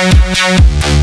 Thank you.